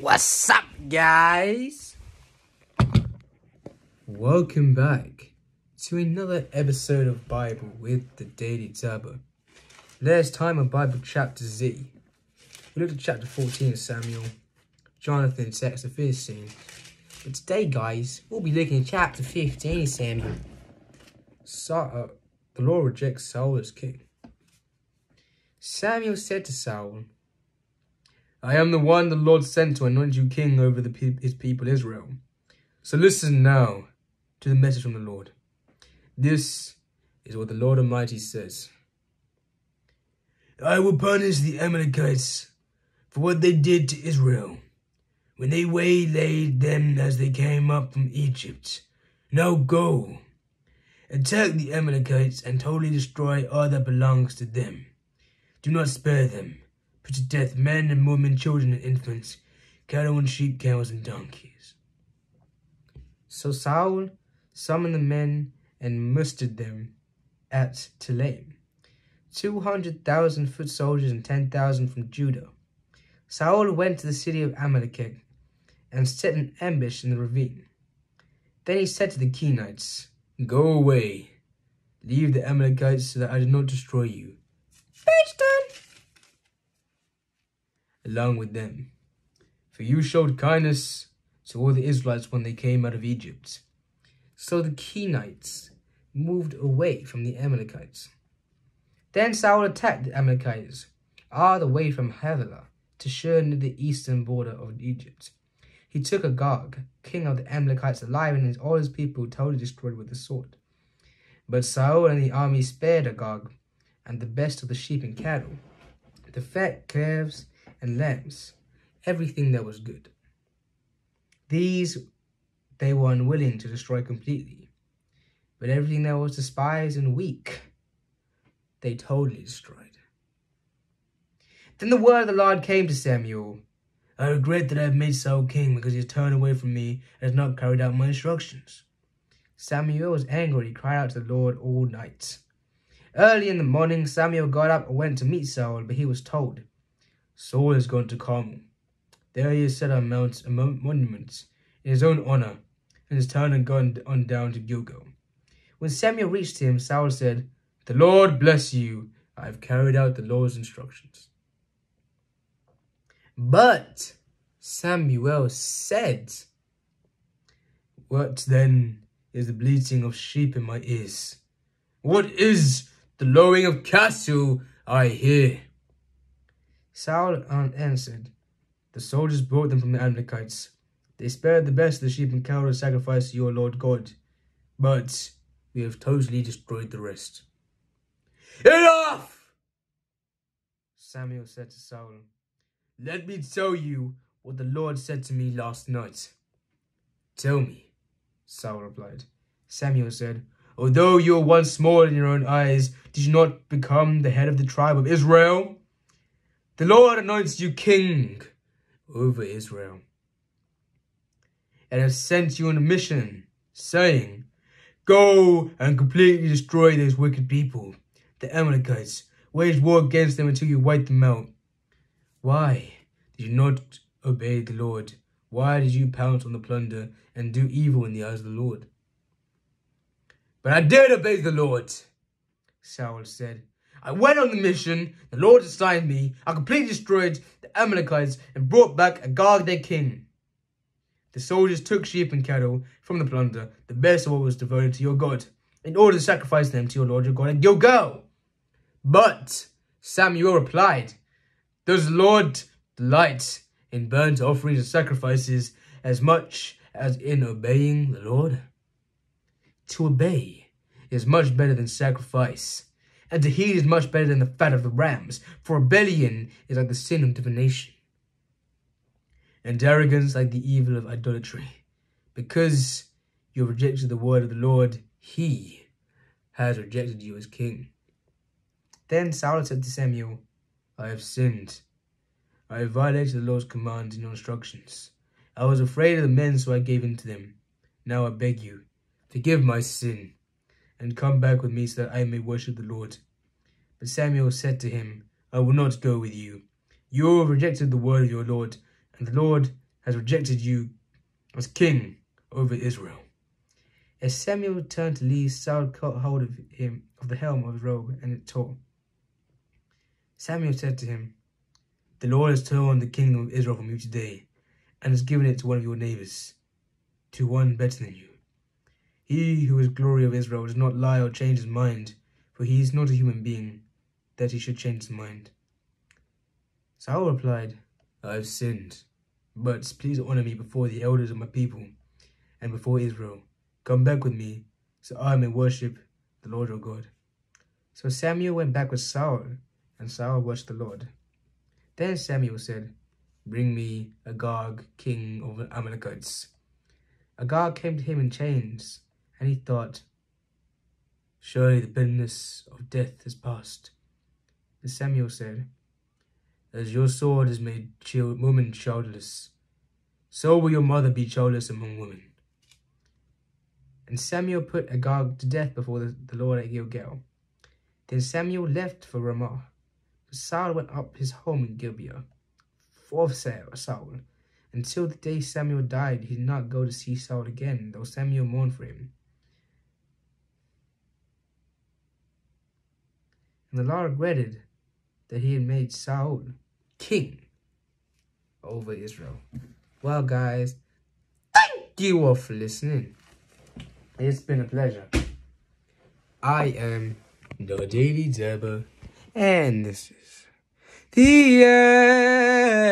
What's up, guys? Welcome back to another episode of Bible with the Daily Dabber. Last time on Bible chapter Z, we looked at chapter 14 of Samuel. Jonathan sets the first scene. But today, guys, we'll be looking at chapter 15 of Samuel. So, uh, the Lord rejects Saul as king. Samuel said to Saul, I am the one the Lord sent to anoint you king over the pe his people Israel. So listen now to the message from the Lord. This is what the Lord Almighty says. I will punish the Amalekites for what they did to Israel when they waylaid them as they came up from Egypt. Now go, attack the Amalekites and totally destroy all that belongs to them. Do not spare them put to death men and women, children and infants, cattle and sheep, camels and donkeys. So Saul summoned the men and mustered them at Telaim, 200,000 foot soldiers and 10,000 from Judah. Saul went to the city of Amalekah and set an ambush in the ravine. Then he said to the Kenites, Go away, leave the Amalekites so that I do not destroy you. Bitch done along with them. For you showed kindness to all the Israelites when they came out of Egypt. So the Kenites moved away from the Amalekites. Then Saul attacked the Amalekites all the way from Havilah to Shur near the eastern border of Egypt. He took Agag, king of the Amalekites, alive and all his people totally destroyed with the sword. But Saul and the army spared Agag and the best of the sheep and cattle, the fat calves and lambs, everything that was good. These they were unwilling to destroy completely, but everything that was despised and weak, they totally destroyed. Then the word of the Lord came to Samuel. I regret that I have made Saul king because he has turned away from me and has not carried out my instructions. Samuel was angry. He cried out to the Lord all night. Early in the morning, Samuel got up and went to meet Saul, but he was told, Saul has gone to Carmel. There he has set up mounts and monuments in his own honor, and has turned and gone on down to Gilgal. When Samuel reached him, Saul said, The Lord bless you. I have carried out the Lord's instructions. But Samuel said, What then is the bleating of sheep in my ears? What is the lowing of cattle I hear? Saul answered, The soldiers brought them from the Amalekites. They spared the best of the sheep and cattle to sacrifice to your Lord God, but we have totally destroyed the rest. Enough! Samuel said to Saul, Let me tell you what the Lord said to me last night. Tell me, Saul replied. Samuel said, Although you were once small in your own eyes, did you not become the head of the tribe of Israel? The Lord anoints you king over Israel and has sent you on a mission, saying, Go and completely destroy those wicked people, the Amalekites. Wage war against them until you wipe them out. Why did you not obey the Lord? Why did you pounce on the plunder and do evil in the eyes of the Lord? But I did obey the Lord, Saul said. I went on the mission the Lord assigned me. I completely destroyed the Amalekites and brought back Agag their king. The soldiers took sheep and cattle from the plunder, the best of what was devoted to your God, in order to sacrifice them to your Lord your God at Gilgal. But Samuel replied, Does the Lord delight in burnt offerings and sacrifices as much as in obeying the Lord? To obey is much better than sacrifice and to heed is much better than the fat of the rams, for rebellion is like the sin of divination, and arrogance like the evil of idolatry. Because you have rejected the word of the Lord, he has rejected you as king. Then Saul said to Samuel, I have sinned. I have violated the Lord's commands and your instructions. I was afraid of the men, so I gave in to them. Now I beg you, forgive my sin and come back with me so that I may worship the Lord. But Samuel said to him, I will not go with you. You have rejected the word of your Lord, and the Lord has rejected you as king over Israel. As Samuel turned to leave, Saul caught hold of him of the helm of his robe, and it tore. Samuel said to him, The Lord has torn the kingdom of Israel from you today, and has given it to one of your neighbors, to one better than you. He who is glory of Israel does not lie or change his mind, for he is not a human being, that he should change his mind. Saul replied, I have sinned, but please honor me before the elders of my people and before Israel. Come back with me, so I may worship the Lord your God. So Samuel went back with Saul, and Saul worshipped the Lord. Then Samuel said, Bring me Agag, king of the Amalekites. Agag came to him in chains, and he thought, Surely the bitterness of death is past. And Samuel said, As your sword has made women childless, so will your mother be childless among women. And Samuel put Agag to death before the, the Lord at Gilgal. Then Samuel left for Ramah. But Saul went up his home in Gibeah, for Saul. Until the day Samuel died, he did not go to see Saul again, though Samuel mourned for him. and the Lord regretted that he had made Saul king over Israel. Well, guys, thank you all for listening. It's been a pleasure. I am the Daily Dabber, and this is the end.